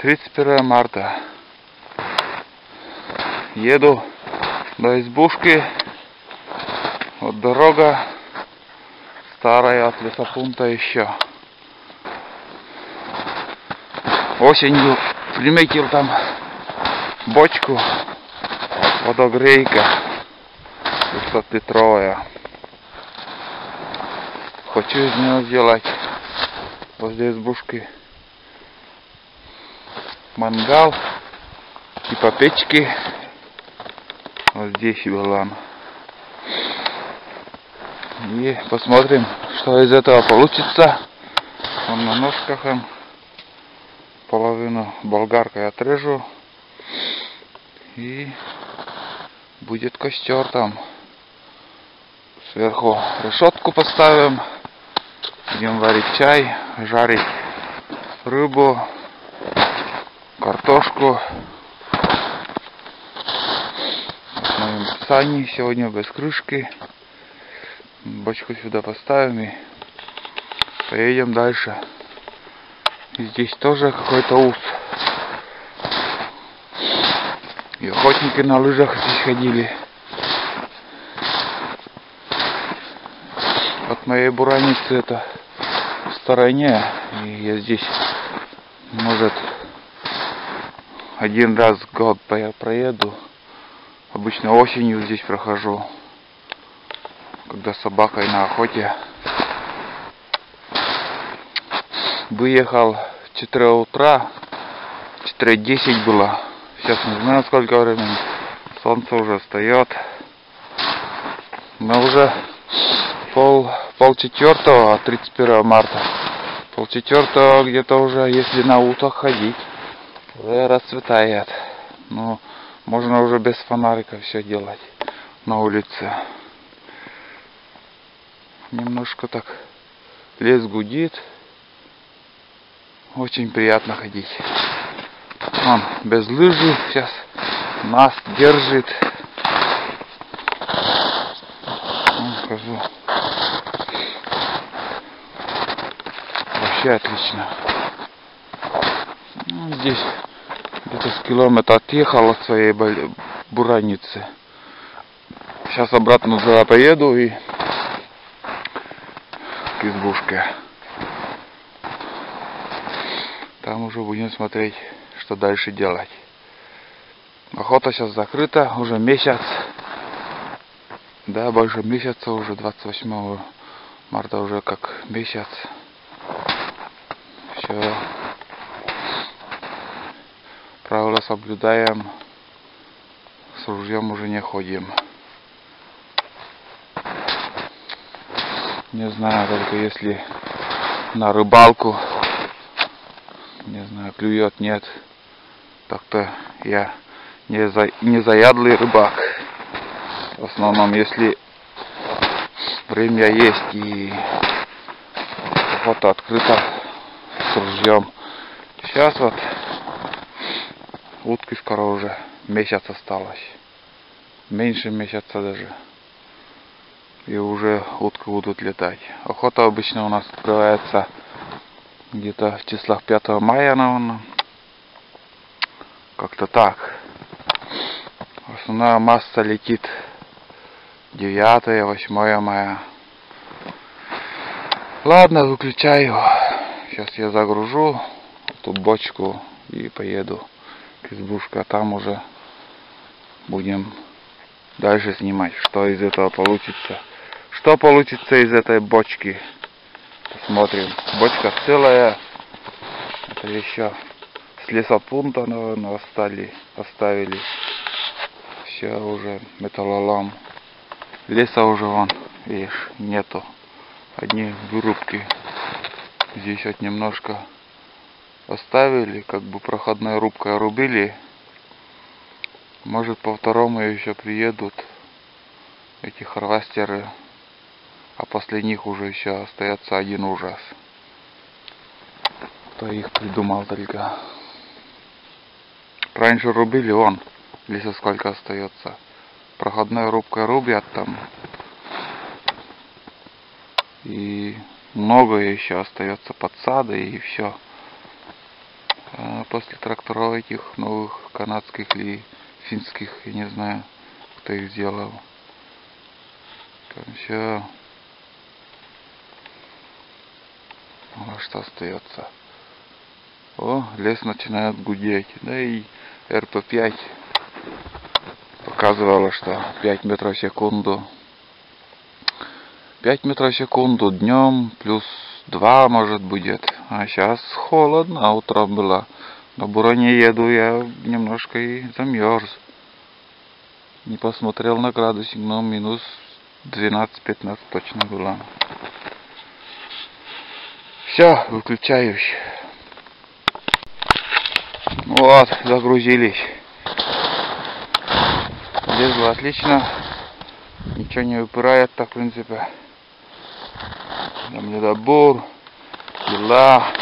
31 марта. Еду до избушки. Вот дорога старая от лесопункта еще. Осенью приметил там бочку водогрейка 200-литровая. Хочу из нее сделать возле избушки мангал, типа печки. Вот здесь была. И посмотрим, что из этого получится. Он на ножках. Половину болгаркой отрежу. И будет костер там. Сверху решетку поставим. Будем варить чай, жарить рыбу, картошку. В моем сани сегодня без крышки. Бочку сюда поставим и поедем дальше. Здесь тоже какой-то ус. И охотники на лыжах здесь ходили. От моей бураницы это в стороне. И я здесь, может, один раз в год я проеду. Обычно осенью здесь прохожу. Когда собакой на охоте. Выехал в 4 утра. 4.10 было. Сейчас не знаю сколько времени. Солнце уже встает. Но уже пол, пол четвертого, 31 марта. Пол четвертого где-то уже, если на уток ходить, расцветает. Ну, можно уже без фонарика все делать на улице. Немножко так лес гудит. Очень приятно ходить. Он без лыжи сейчас нас держит. Ну, покажу. Вообще отлично. Ну, здесь где-то с километра отъехал от своей бураницы. Сейчас обратно туда поеду и к избушке. Там уже будем смотреть, что дальше делать. Охота сейчас закрыта, уже месяц. Да, больше месяца уже, 28 марта уже как месяц. Все. Соблюдаем. С ружьем уже не ходим. Не знаю, только если на рыбалку не знаю, клюет, нет. Так-то я не, за, не заядлый рыбак. В основном, если время есть и охота открыта с ружьем. Сейчас вот утки скоро уже месяц осталось. Меньше месяца даже. И уже утки будут летать. Охота обычно у нас открывается где-то в числах 5 мая, наверное. Как-то так. Основная масса летит 9 8 мая. Ладно, выключаю. Сейчас я загружу эту бочку и поеду к избушке, а там уже будем дальше снимать, что из этого получится. Что получится из этой бочки. Посмотрим. Бочка целая. Это еще с лесопункта, наверное, остали, оставили. Все уже металлолом. Леса уже вон, видишь, нету. Одни вырубки. Здесь вот немножко оставили, как бы проходной рубкой рубили. Может по второму еще приедут эти харвастеры а после них уже еще остается один ужас. Кто их придумал только. Раньше рубили он, леса сколько остается. Проходной рубкой рубят там. И многое еще остается подсады и все. После тракторов этих новых канадских или финских, я не знаю, кто их сделал. Там все. Ну, а что остается? О, лес начинает гудеть. Да и РП-5 показывала, что 5 метров в секунду. 5 метров в секунду днем плюс 2 может будет. А сейчас холодно, а утром было. На буроне еду, я немножко и замерз. Не посмотрел на градусник, но минус 12-15 точно было. Все, выключаюсь. Вот, загрузились. Лезло отлично. Ничего не выпирает так, в принципе. Там недобор, пила.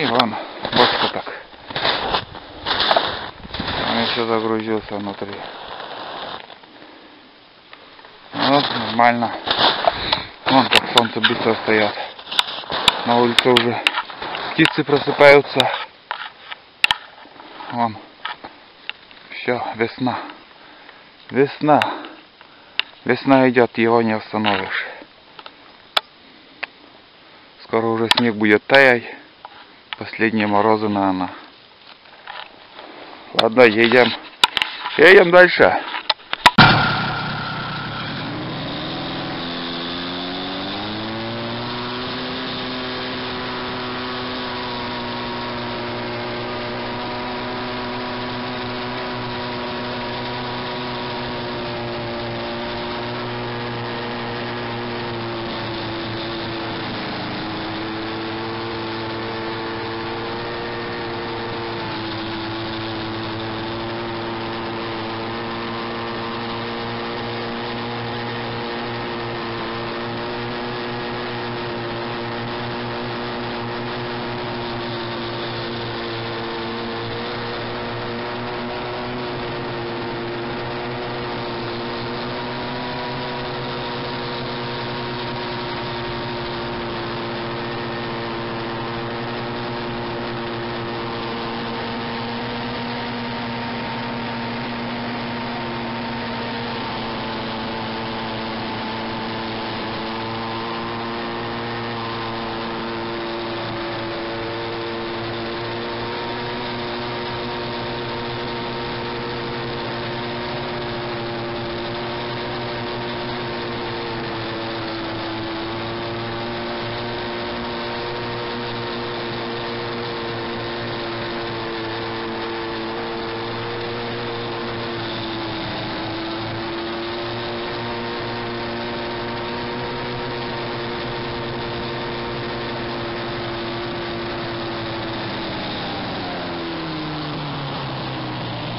И вон, бочка так. Он еще загрузился внутри. Вот, нормально. Вон как солнце быстро стоят. На улице уже птицы просыпаются. Вон. Все, весна. Весна. Весна идет, его не остановишь. Скоро уже снег будет таять. Последние морозы, наверное. Ладно, едем. Едем дальше.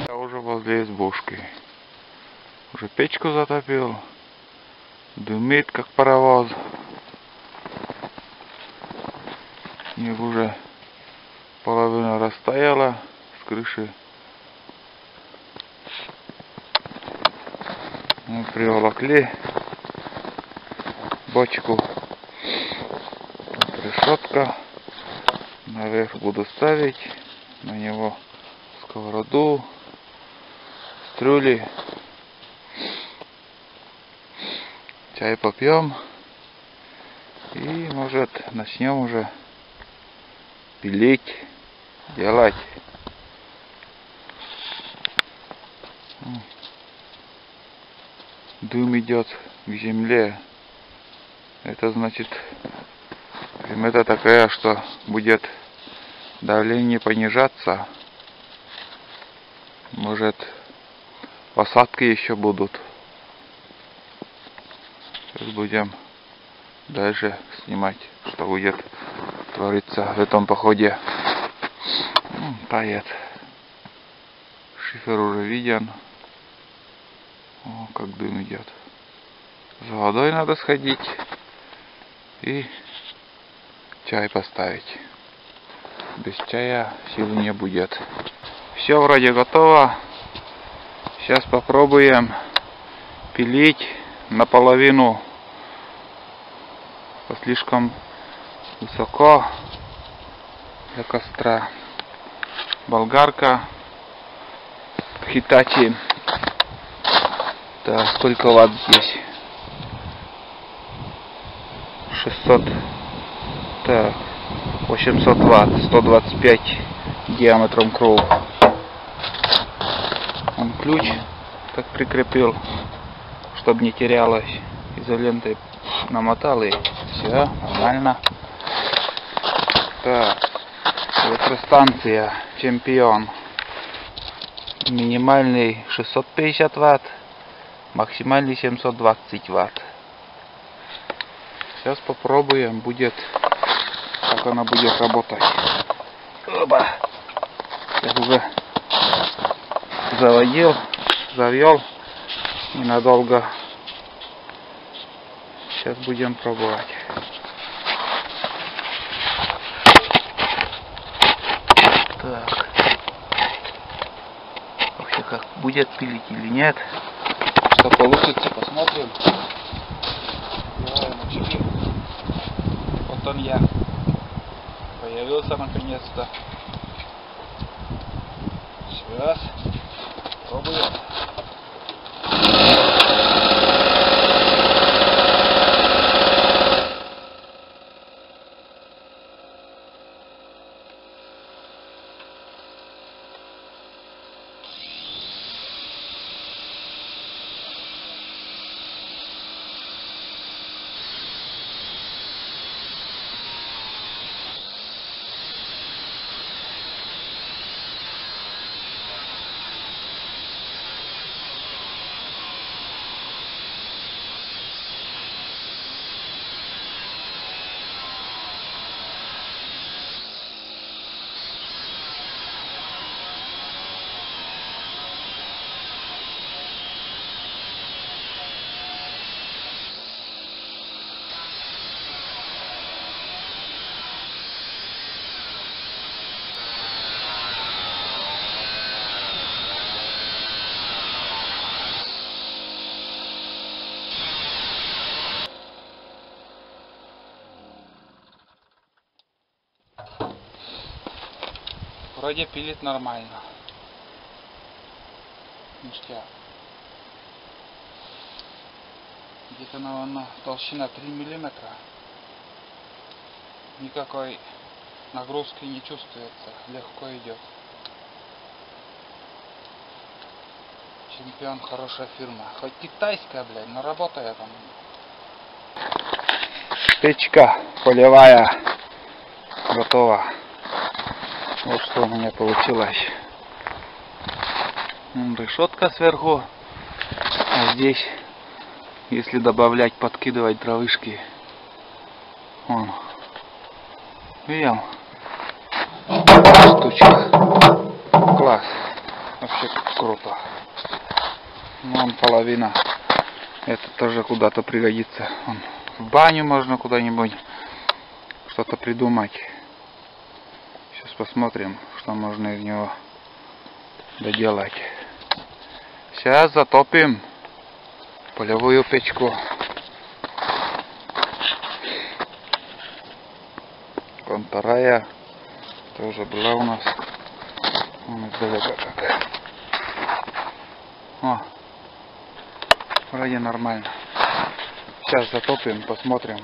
Я возле избушки. Уже печку затопил. Дымит, как паровоз. Снег уже половина растаяла с крыши. Мы приволокли бочку. Решетка. Наверх буду ставить на него сковороду, стрюли. Чай попьем. И может начнем уже пилить, делать. Дым идет к земле. Это значит примета такая, что будет давление понижаться. Может посадки еще будут. Сейчас будем дальше снимать, что будет твориться в этом походе. Тает. Шифер уже виден. О, как дым идет. За водой надо сходить и чай поставить. Без чая сил не будет. Все вроде готово. Сейчас попробуем пилить наполовину. Слишком высоко для костра. болгарка, Hitachi. Так, сколько ватт здесь? 600. Так, 800 ватт, 125 диаметром круг. Ключ так прикрепил, чтобы не терялось. Изолентой намотал и все, нормально. Так, электростанция Чемпион. Минимальный 650 ватт, максимальный 720 ватт. Сейчас попробуем, будет, как она будет работать. Оба. Я уже заводил, завел ненадолго. Сейчас будем пробовать. Так. Вообще как будет пилить или нет. Что получится, посмотрим. Вот он я. Появился наконец-то. Сейчас. Vamos lá. Вроде пилит нормально. Ништяк. Где-то, наверное, толщина 3 миллиметра. Никакой нагрузки не чувствуется. Легко идет. Чемпион хорошая фирма. Хоть китайская, блядь, но работает он. Печка полевая готова. Вот что у меня получилось. Решетка сверху. А здесь, если добавлять, подкидывать травышки. Вон. Видел? Штучка. Класс. Вообще круто. Вон половина. Это тоже куда-то пригодится. Вон. В баню можно куда-нибудь что-то придумать. Посмотрим, что можно из него доделать. Сейчас затопим полевую печку. Вон вторая тоже была у нас. Вон издалека как. О, вроде нормально. Сейчас затопим, посмотрим.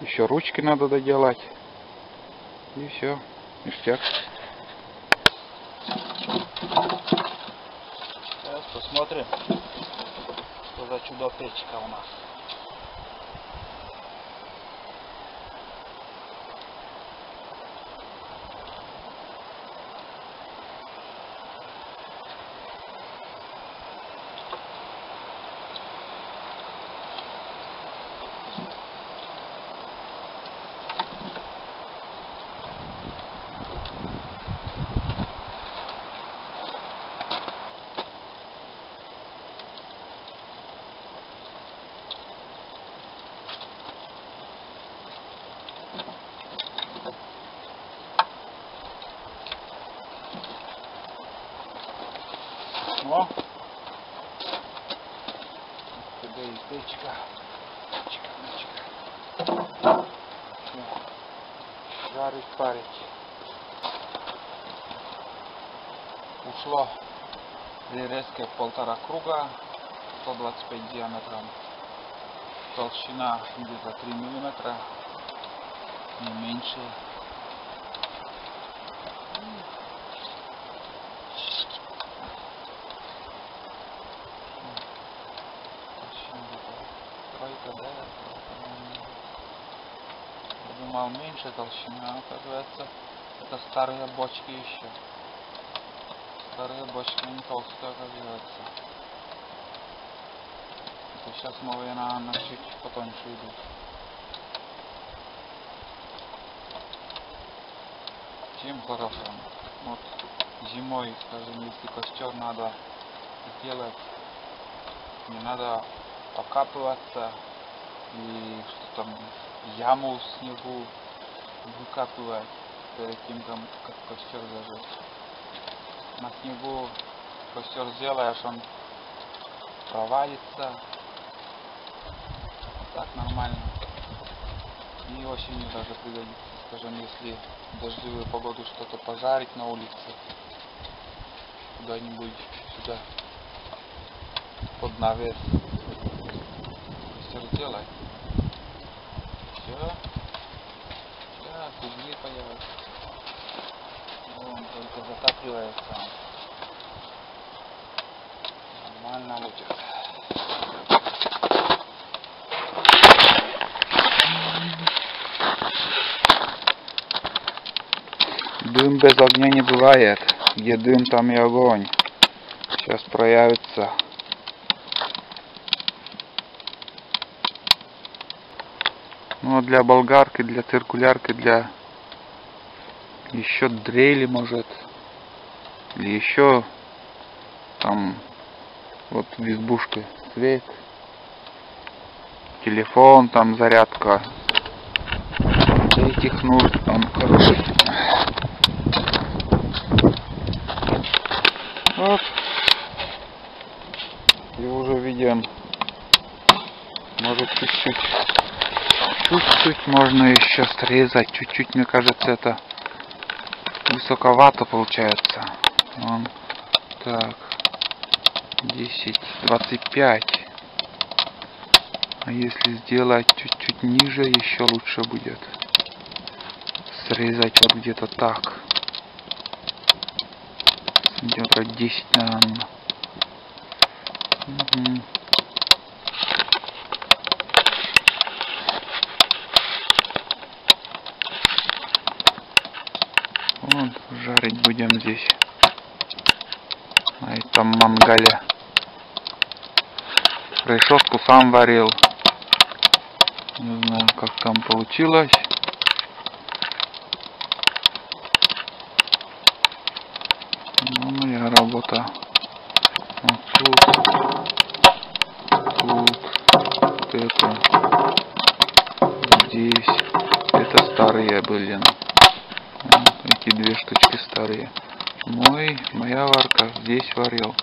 Еще ручки надо доделать. И все, ништяк. Сейчас посмотрим, что за чудо печка у нас. О! Тебе і печка. Печка, печка. Все. Жарить, парить. ушло при резке полтора круга 125 диаметром толщина где-то 3 миллиметра не меньше Толщина где-то тройка, да, по-моему. Я меньше толщина, оказывается. Это старые бочки еще. Старые бочки не толстые оказывается. Это сейчас новые наверное чуть потоньше идут. Чем хорошо? Вот зимой скажем если костер надо сделать не надо окапываться и что там яму в снегу выкапывать перед тем, как костер зажечь. На снегу костер сделаешь, он провалится. Так нормально. И осенью даже пригодится, скажем, если в дождливую погоду что-то пожарить на улице. Куда-нибудь сюда под навес. Костер сделай. Все. Сейчас угли появятся. Он только затапливается. Нормально будет. Дым без огня не бывает. Где дым, там и огонь. Сейчас проявится. А для болгарки, для циркулярки, для еще дрели может. Или еще там вот в избушке свет. Телефон, там зарядка. Для этих нужд там хороший. Вот. И уже видим. Может чуть-чуть. Чуть-чуть можно еще срезать. Чуть-чуть, мне кажется, это высоковато получается. Вон. Так. 10, 25. А если сделать чуть-чуть ниже, еще лучше будет. Срезать вот где-то так. Где-то 10, наверное. Мгм. Вот, жарить будем здесь. На этом мангале. Решетку сам варил. Не знаю, как там получилось. Ну, моя работа. Вот тут. Тут. Вот это. Здесь. Это старые были. Вот эти две штучки старые. Мой, моя варка здесь варил.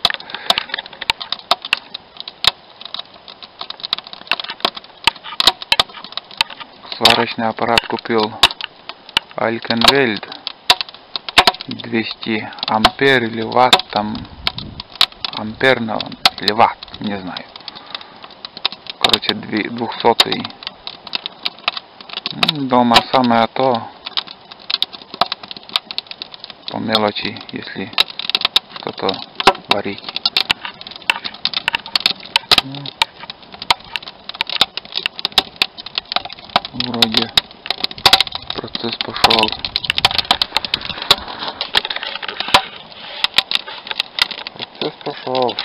Сварочный аппарат купил Alkenweld 200 ампер или ватт там. Амперного или ватт, не знаю. Короче, 200 Дома самое то. По мелочи, если что-то варить. Ну, Вроде процесс пошел. Процесс пошел.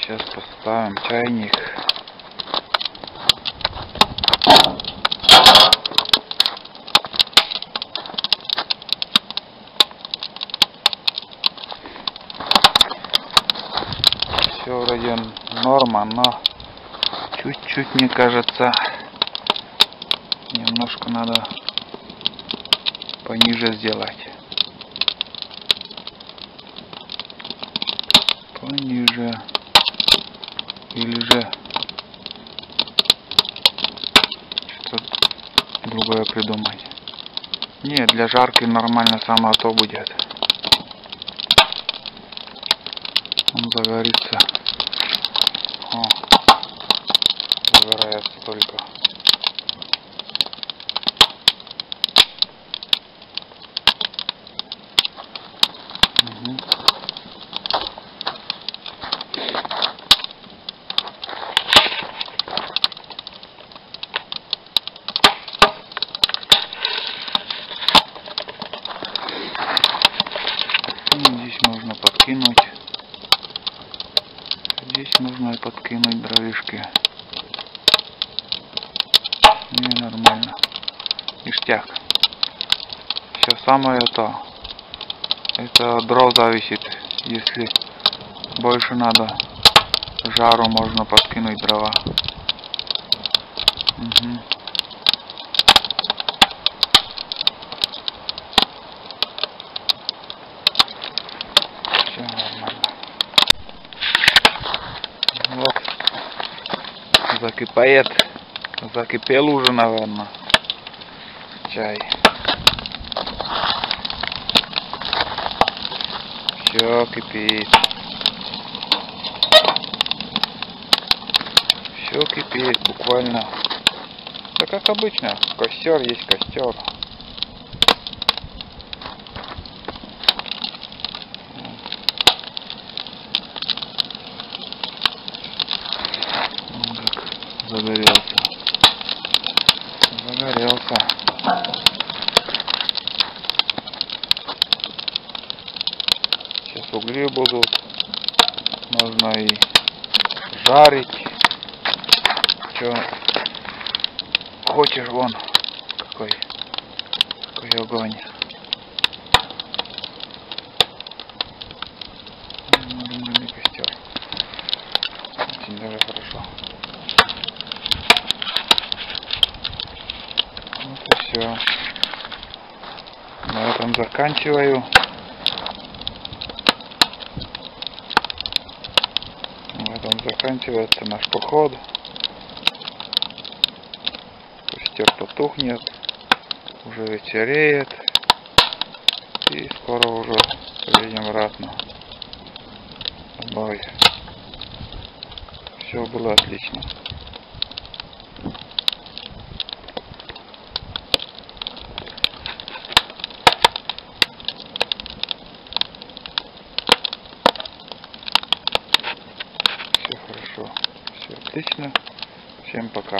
Сейчас поставим чайник. Все вроде норма, но чуть-чуть, мне кажется, немножко надо пониже сделать. Пониже. Или же что другое придумать. Не, для жарки нормально само то будет. Он загорится. О, загорается только. Мгм. Ну, Здесь можно подкинуть. Здесь можно и подкинуть дровишки. Не, нормально. Ништяк. Все самое то. Это от дров зависит. Если больше надо жару, можно подкинуть дрова. Мгм. Все нормально. Вот. Закипает. Закипел уже, наверное. Чай. Все кипит. Все кипит, буквально. Да как обычно, костер есть костер. Вон как загорелся. Загорелся. Сейчас угли будут. Можно и жарить. Че хочешь, вон какой, какой огонь. Нормальный костер. Даже хорошо. Вот и все. На этом заканчиваю. На этом заканчивается наш поход. Костер потухнет. Уже вечереет. И скоро уже поедем обратно. Домой. Все было отлично. Все хорошо. Все отлично. Всем пока.